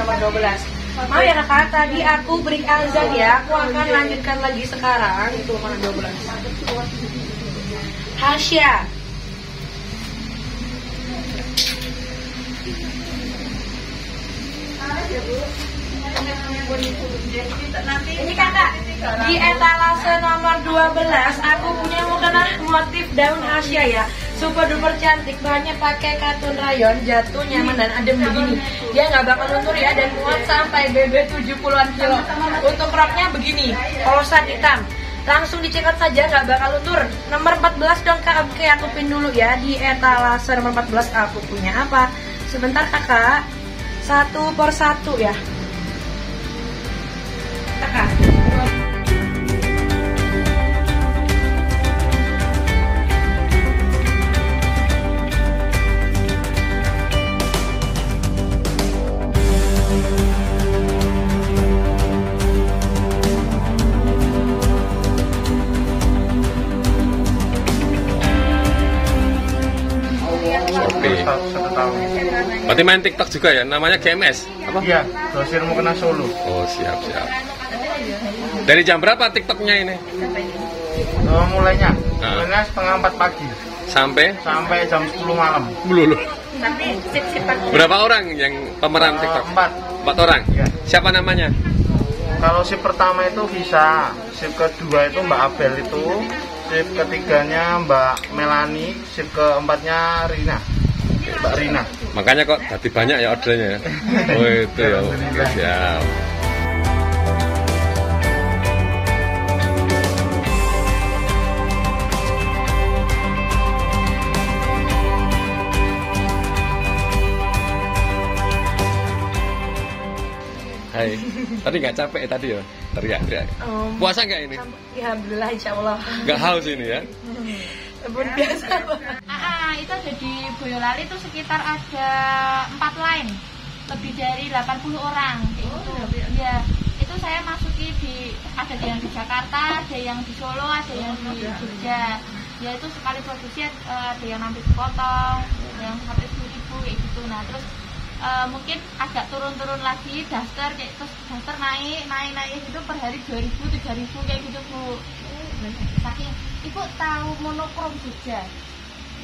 kakak, tadi aku break azan ya. Aku akan lanjutkan lagi sekarang. Itu mana 12. Hasya. Ini kakak, di etalase nomor 12 aku punya mukena motif daun Asia ya Super duper cantik, bahannya pakai katun rayon, jatuh nyaman dan adem begini. Dia nggak bakal luntur ya dan muat sampai BB 70-an kilo. Untuk roknya begini, polosan hitam. Langsung dicekat saja nggak bakal luntur. Nomor 14 dong kak, oke aku pin dulu ya Di etalase nomor 14 aku punya apa? Sebentar kakak. Satu per satu ya Berarti main TikTok juga ya? Namanya GMS? Apa? Iya, grosir mau kena Solo. Oh siap siap. Dari jam berapa TikToknya ini? Oh, mulainya, Nah. mulainya setengah empat pagi Sampai? sampai jam 10 malam. Belum. tapi Berapa orang yang pemeran Eh, TikTok? empat. Empat orang. Iya. Siapa namanya? Kalau shift pertama itu bisa, shift kedua itu Mbak Abel itu, shift ketiganya Mbak Melani, shift keempatnya Rina, Mbak Rina. Makanya kok tadi banyak ya ordernya ya. Oh itu ya. Siap. Hai, tadi nggak capek ya tadi ya? Teriak-teriak. Um, Puasa nggak ini? Alhamdulillah insya Allah Nggak haus ini ya? Pun biasa Ah, itu ada di Boyolali itu sekitar ada empat line lebih dari 80 orang kayak gitu. Iya, itu saya masuki di ada yang di Jakarta, ada yang di Solo, ada yang di Jogja. Ya itu sekali produksi eh, ada yang nanti dipotong, ada yang sampai 10 ribu kayak gitu. Nah terus eh, mungkin agak turun-turun lagi daster kayak terus daster naik naik naik gitu per hari 2000 3000 kayak gitu bu saking ibu tahu monokrom Jogja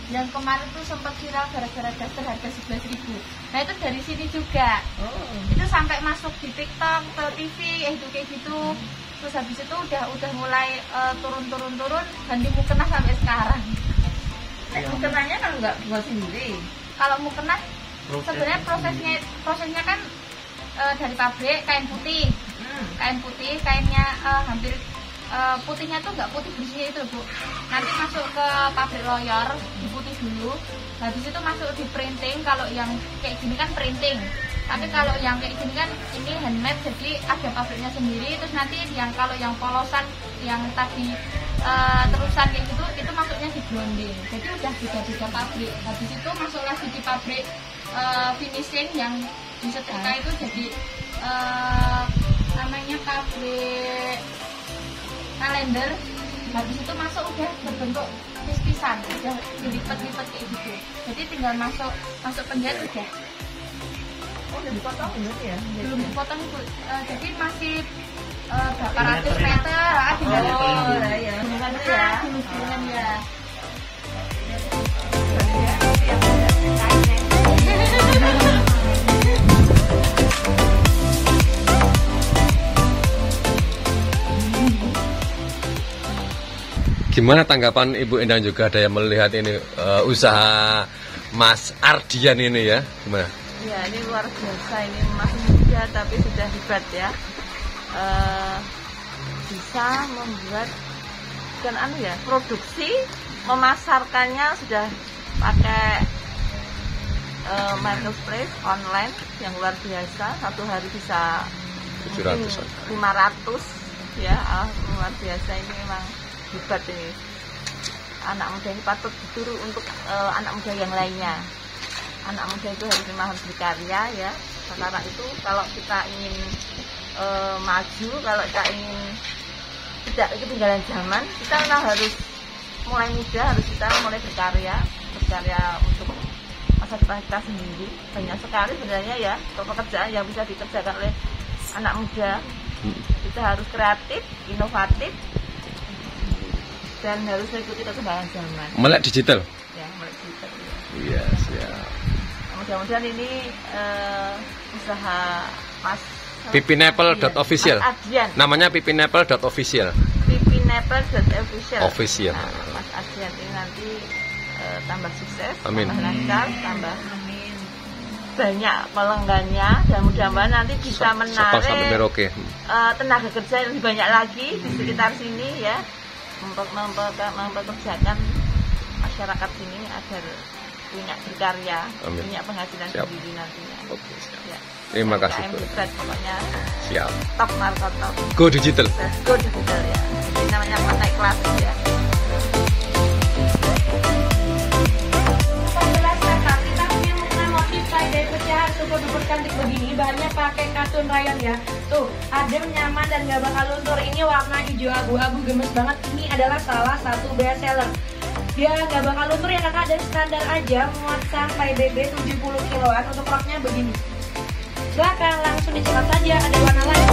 yang kemarin tuh sempat viral gara-gara daster harga 11.000 ribu. Nah itu dari sini juga. Itu sampai masuk di TikTok ke TV eh itu kayak gitu. Terus habis itu udah udah mulai eh, turun-turun-turun ganti mukena sampai sekarang. Mukenanya kan nggak buat sendiri. Kalau mukena sebenarnya prosesnya prosesnya kan eh, dari pabrik kain putih. Kain putih kainnya eh, hampir eh, putihnya tuh nggak putih bersih itu bu. Nanti masuk ke pabrik loyor diputih dulu. Habis itu masuk di printing kalau yang kayak gini kan printing. Tapi kalau yang kayak gini kan ini handmade jadi ada pabriknya sendiri. Terus nanti yang kalau yang polosan yang tadi eh, terusan kayak gitu itu masuknya di blonding jadi udah beda-beda pabrik. Habis itu masuk lagi di pabrik eh, finishing yang di setrika itu jadi eh, namanya pabrik kalender habis itu masuk udah berbentuk pis-pisan udah dilipat-lipat kayak gitu. Jadi tinggal masuk masuk penjahit udah. Oh udah dipotong gitu ya? Belum dipotong ibu Eh, jadi masih eh, berapa ratus meter. Ah, tinggal Oh, dipotong. lah ya. Nah, ya. gulung-gulungan ya Gimana tanggapan Ibu Endang juga ada yang melihat ini eh, usaha Mas Ardian ini ya? Gimana? Ya ini luar biasa ini masih muda tapi sudah hebat ya. Eh, bisa membuat dan anu ya produksi memasarkannya sudah pakai eh, marketplace online yang luar biasa satu hari bisa 700 mungkin 500 ya ah, luar biasa ini memang hebat ini. Anak muda ini patut ditiru untuk eh, anak muda yang lainnya. Anak muda itu harus memang harus berkarya ya. Karena itu kalau kita ingin eh, maju kalau kita ingin tidak ketinggalan zaman kita memang harus mulai muda harus kita mulai berkarya berkarya untuk masa depan kita sendiri. Banyak sekali sebenarnya ya pekerjaan yang bisa dikerjakan oleh anak muda. Hmm. kita harus kreatif inovatif dan harus mengikuti perkembangan zaman Melek digital. ya mulai kita Iya, siap. mudah-mudahan ini eh, usaha mas pipinapple.official. Namanya pipinapple.official. pipinapple.official Official. Nah, Mas Adian ini nanti eh, tambah sukses Amin. tambah lancar tambah banyak pelanggannya dan mudah-mudahan nanti bisa menarik eh, tenaga kerja yang lebih banyak lagi di sekitar sini ya memper- mempekerjakan masyarakat sini agar punya berkarya Amin. punya penghasilan Siap. sendiri nantinya Oke, siap. ya. Terima kasih, hebat, pokoknya Siap. top market top Go digital. Go digital ya ini namanya naik kelas ya rayon ya. Tuh adem nyaman dan gak bakal luntur. Ini warna hijau abu-abu gemes banget. Ini adalah salah satu best seller. Dia gak bakal luntur ya kakak. Dan standar aja muat sampai BB 70 kiloan. Untuk roknya begini. Silahkan langsung dicetak saja ada warna lain